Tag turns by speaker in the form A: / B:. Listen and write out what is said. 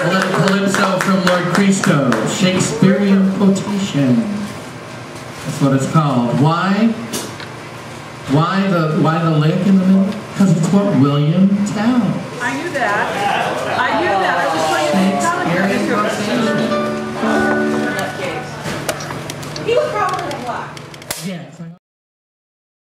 A: Calypso from Lord Christo, Shakespearean quotation. That's what it's called. Why? Why the why the lake in the middle? Because it's what William Tell.
B: I knew that. I knew that. I was